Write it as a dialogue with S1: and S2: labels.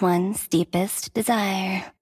S1: one's deepest desire.